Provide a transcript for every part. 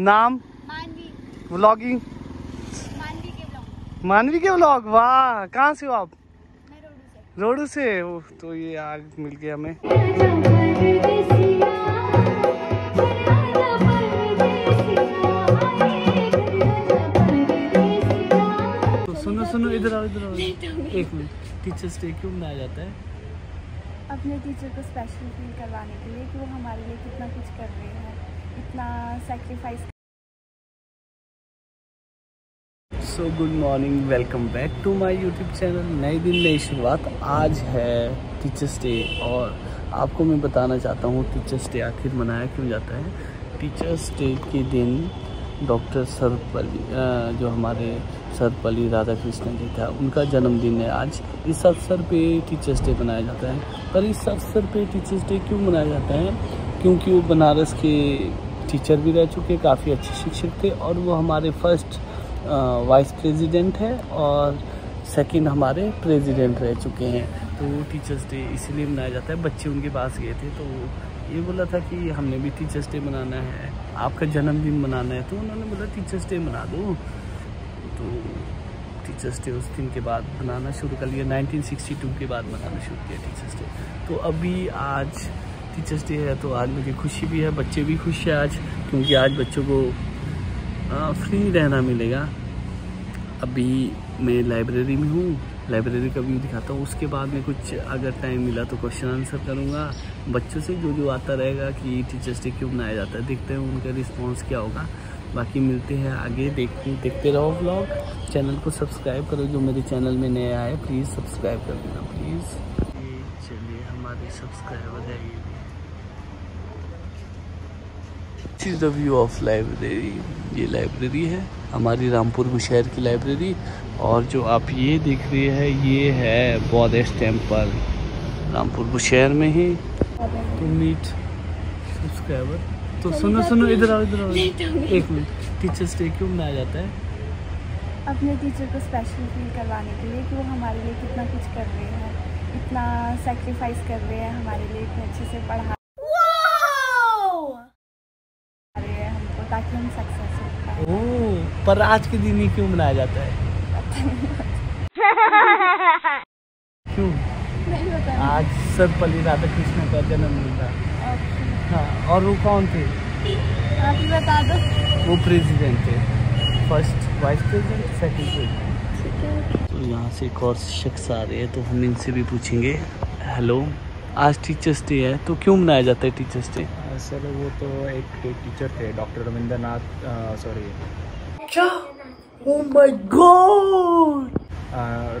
नाम? व्लॉगिंग मानवी के ब्लॉग मानवी के व्लॉग वाह कहाँ से हो आप? रोडू से। रोड से? ओ, तो ये आज मिल गया हमें। तो सुनो सुनो इधर आओ इधर आओ। एक मिनट। टीचर्स डे क्यों मनाया जाता है? अपने टीचर को स्पेशल फील करवाने के लिए कि वो हमारे लिए कितना कुछ कर रहे हैं। इतना sacrifice so good morning welcome back to my YouTube channel नई दिन, नई शुरुआत आज है टीचर्स डे और आपको मैं बताना चाहता हूँ टीचर्स डे आखिर मनाया क्यों जाता है? टीचर्स डे के दिन डॉक्टर सर्वपल्ली जो हमारे सर्वपल्ली राधा कृष्णन जी था, उनका जन्मदिन है आज। इस अवसर पे टीचर्स डे मनाया जाता है। पर इस अवसर पे टीचर्स डे क्यों मनाया जाता है? क्योंकि वो बनारस के टीचर भी रह चुके, काफ़ी अच्छे शिक्षक थे और वो हमारे फ़र्स्ट वाइस प्रेसिडेंट है और सेकंड हमारे प्रेसिडेंट रह चुके हैं। तो टीचर्स डे इसीलिए मनाया जाता है। बच्चे उनके पास गए थे तो ये बोला था कि हमने भी टीचर्स डे मनाना है, आपका जन्मदिन मनाना है। तो उन्होंने बोला टीचर्स डे मना दो। तो टीचर्स डे उस दिन के बाद मनाना शुरू कर लिया। 1962 के बाद मनाना शुरू किया टीचर्स डे तो अभी आज टीचर्स डे है तो आज मुझे खुशी भी है बच्चे भी खुश हैं आज क्योंकि आज बच्चों को आ, फ्री रहना मिलेगा। अभी मैं लाइब्रेरी में हूँ लाइब्रेरी का व्यू दिखाता हूँ उसके बाद में कुछ अगर टाइम मिला तो क्वेश्चन आंसर करूँगा। बच्चों से जो जो आता रहेगा कि टीचर्स डे क्यों मनाया जाता है देखते हैं उनका रिस्पॉन्स क्या होगा। बाकी मिलते हैं आगे देखते देखते रहो ब्लॉग चैनल को सब्सक्राइब करो जो मेरे चैनल में नया है प्लीज़ सब्सक्राइब कर देना प्लीज़ चलिए हमारे सब्सक्राइबर है ये this is the view of library ये लाइब्रेरी है हमारी रामपुर बुशहर की लाइब्रेरी और जो आप ये देख रहे हैं ये है बौद्धिस्ट टेंपल रामपुर बुशहर में ही। टू मीट सब्सक्राइबर तो सुनो सुनो इधर आओ इधर आओ। एक मिनट। टीचर्स डे क्यों मनाया जाता है? अपने टीचर को स्पेशल फील करवाने के लिए कि वो हमारे लिए कितना कुछ कर रहे हैं इतना सेक्रीफाइस कर रहे हैं हमारे लिए इतने अच्छे से पढ़ा रहे हैं सक्सेस हो। पाए ओह पर आज के दिन ही क्यों मनाया जाता है? क्यों? नहीं पता आज सर्वपल्ली राधा कृष्ण का जन्मदिन था। हाँ और वो कौन थे? आप ही बता दो। वो प्रेसिडेंट थे। First vice president second president तो यहाँ से एक और शख्स आ रहे हैं तो हम इनसे भी पूछेंगे। हेलो आज टीचर्स डे है तो क्यों मनाया जाता है टीचर्स डे सर वो तो एक टीचर थे डॉक्टर रविंद्र नाथ सॉरी क्या oh my God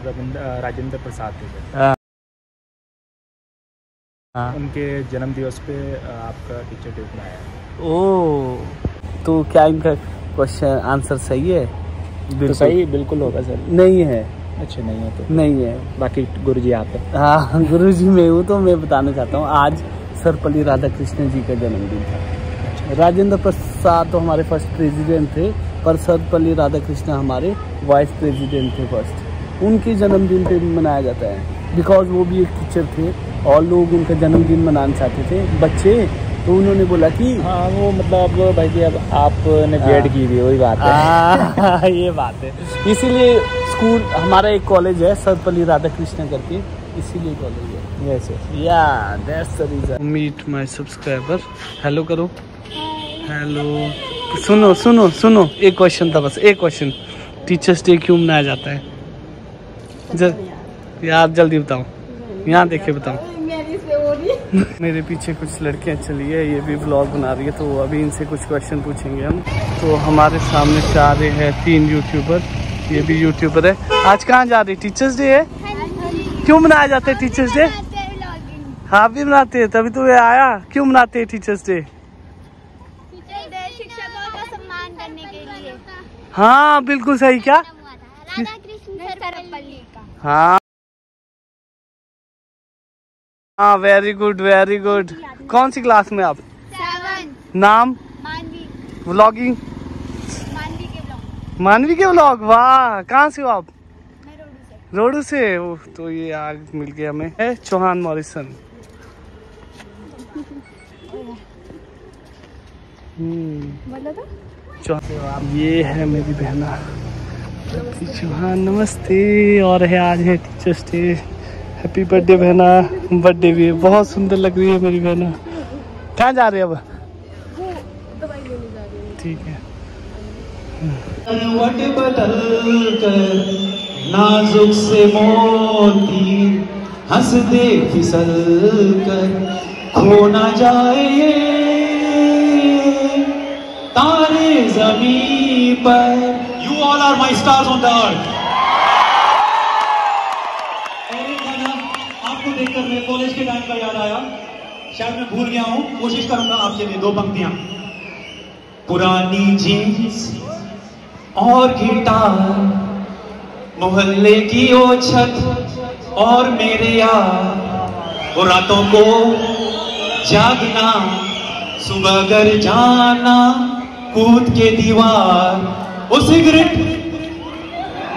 Rabindra Rajendra Prasad थे सर हाँ। उनके जन्म दिवस पे आपका टीचर डे मनाया ओ तो क्या इनका क्वेश्चन आंसर सही है? बिल्कुल। तो सही बिल्कुल होगा सर। नहीं है। अच्छा नहीं है तो। नहीं है। बाकी गुरु जी आप हाँ गुरु जी मैं हूँ तो मैं बताना चाहता हूँ आज सर्वपल्ली राधा कृष्ण जी का जन्मदिन था। राजेंद्र प्रसाद तो हमारे फ़र्स्ट प्रेसिडेंट थे पर सर्वपल्ली राधा कृष्ण हमारे वाइस प्रेसिडेंट थे फ़र्स्ट उनके जन्मदिन पे मनाया जाता है। बिकॉज़ वो भी एक टीचर थे और लोग उनका जन्मदिन मनाना चाहते थे। बच्चे तो उन्होंने बोला कि हाँ वो मतलब भाई जी अब आपने बी एड की भी वही बात है। आ, ये बात है। इसीलिए स्कूल हमारा एक कॉलेज है सर्वपल्ली राधा कृष्ण करके इसीलिए कॉलेज है। Yes yes yeah that's the reason meet my subscriber hello करो हेलो सुनो सुनो सुनो. एक क्वेश्चन था बस एक क्वेश्चन टीचर्स डे क्यों मनाया जाता है? ज- यार। जल्दी बताओ। यहाँ देख बताओ। मेरे पीछे कुछ लड़कियाँ चली है ये भी ब्लॉग बना रही है तो अभी इनसे कुछ क्वेश्चन पूछेंगे हम। तो हमारे सामने आ रहे हैं तीन यूट्यूबर ये भी यूट्यूबर है। आज कहाँ जा रही? टीचर्स डे है? क्यों मनाया जाता है टीचर्स डे हाँ भी मनाते हैं? तभी तो ये आया। क्यों मनाते हैं टीचर्स डे शिक्षकों का सम्मान करने के लिए। हाँ बिल्कुल सही। क्या? राधा कृष्ण हाँ। हाँ वेरी गुड वेरी गुड कौन सी क्लास में आप? नाम? मानवी। व्लॉगिंग मानवी के ब्लॉग व्लॉग वाह कहाँ से हो आप? रोडू से। रोडू से? ओह, तो ये आज मिल गया हमें। है चौहान मॉरिसन हम्म बोला था चौहान ये है मेरी बहना। चौहान नमस्ते और है आज है टीचर्स डे हैप्पी बर्थडे बहना। बर्थडे भी है। बहुत सुंदर लग रही है मेरी बहना। कहाँ जा रहे अब? ठीक है। करवट बदल कर नाजुक से मोती हंस दे फिसल कर खो ना जाए Taare Zameen Par. You all are my stars on the earth और एक गाना आपको देखकर मेरे कॉलेज के टाइम का याद आया। शायद मैं भूल गया हूँ। कोशिश करूँगा आपके लिए दो पंक्तियाँ। पुरानी जीन्स और गिटार मोहल्ले की ओ छत और मेरे यार। वो रातों को जागना सुबह घर जाना। कूद के दीवार, वो सिगरेट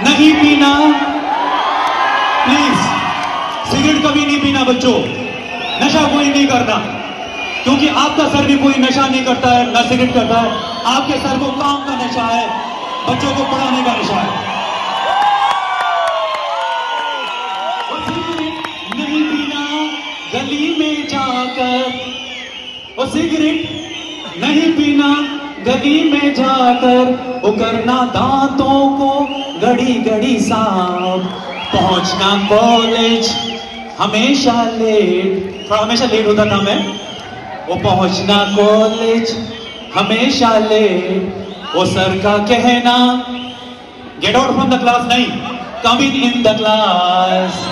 नहीं पीना। प्लीज़ सिगरेट कभी नहीं पीना बच्चों। नशा कोई नहीं करना क्योंकि आपका सर भी कोई नशा नहीं करता है, ना सिगरेट करता है। आपके सर को काम का नशा है, बच्चों को पढ़ाने का नशा है। नहीं पीना, गली में जाकर वो सिगरेट नहीं पीना। गली में जाकर वो करना दांतों को घड़ी घड़ी साफ़। पहुँचना कॉलेज हमेशा लेट थोड़ा हमेशा लेट होता था मैं। वो पहुँचना कॉलेज हमेशा लेट वो सर का कहना get out from the class नहीं कमिंग इन द क्लास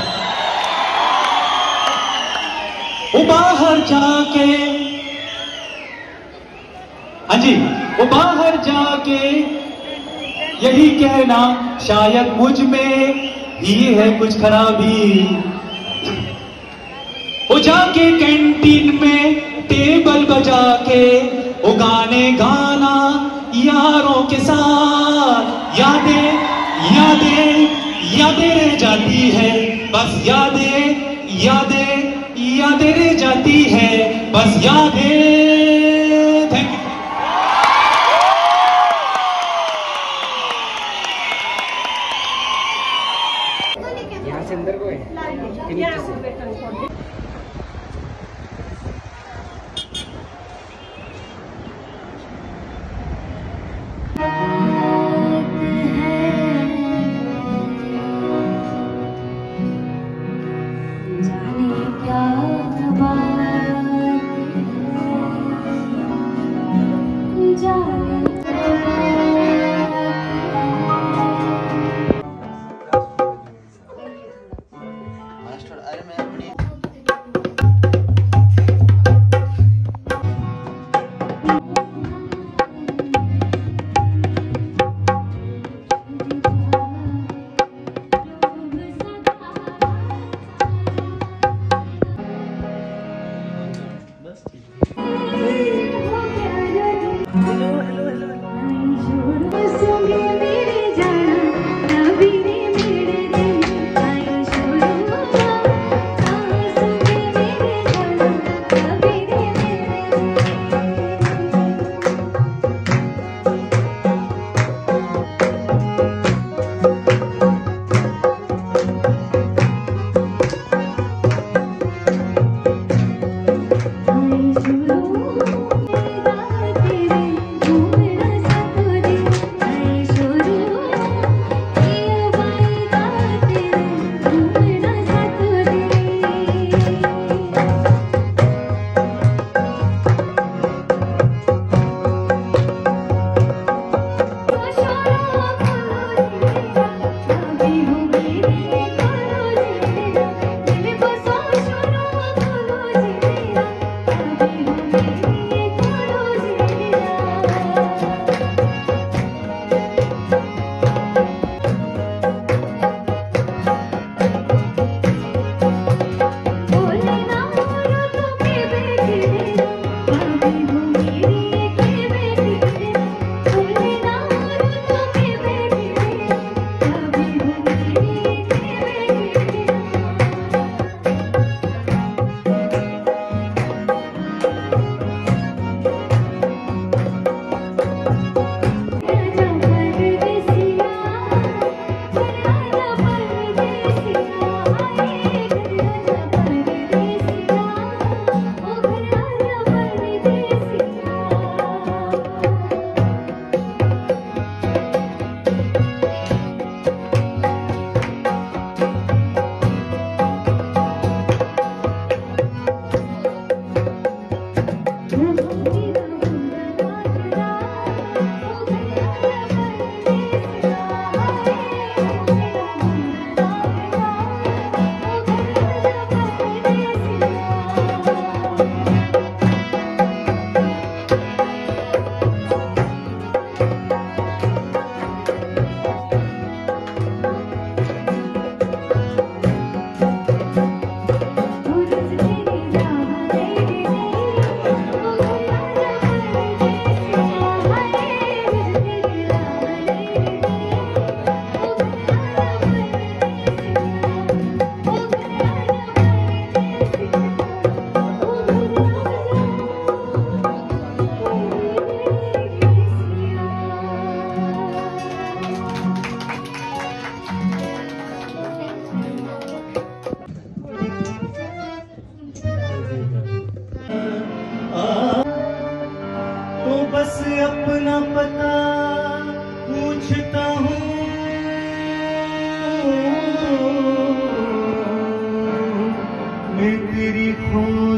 वो बाहर जाके हाँ जी, वो बाहर जाके यही कहना, शायद मुझमें ही है कुछ खराबी। वो जाके कैंटीन में टेबल बजा के वो गाने गाना यारों के साथ। यादें यादें यादें रह जाती है, बस यादें यादें यादें रह जाती है, बस यादें थैंक यू जाने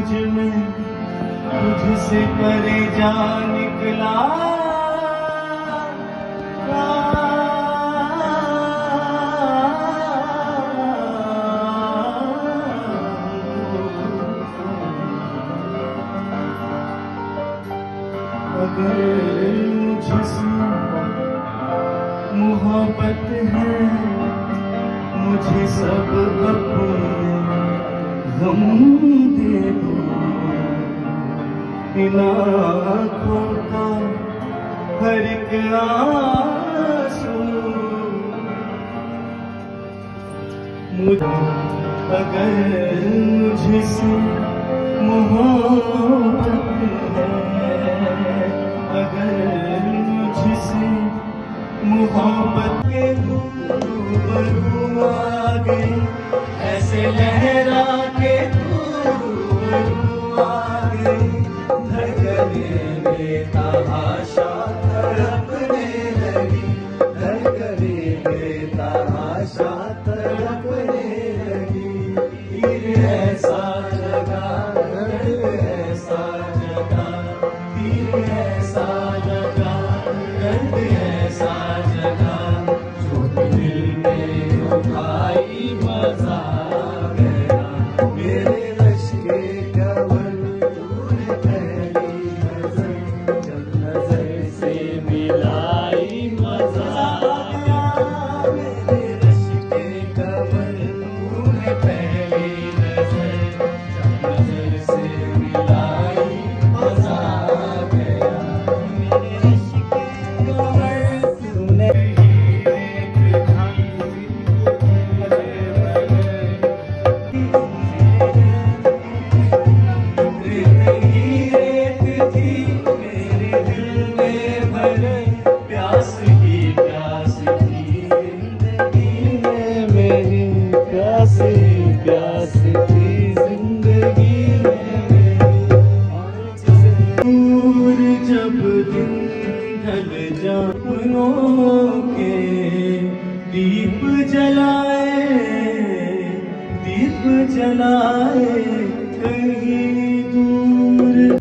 तुझ में तुझसे परे जा निकला देखो इन आँखों हर एक आँसू मुझे अगर मुझसे ऐसे लहरा के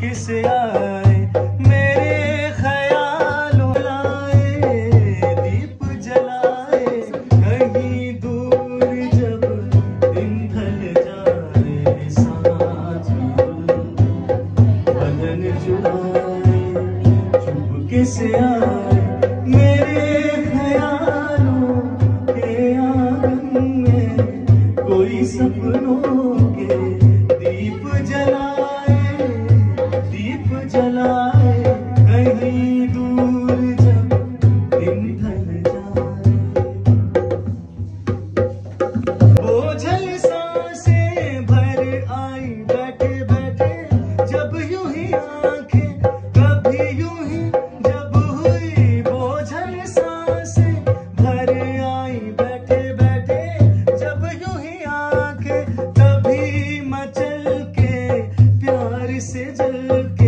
किसे जल के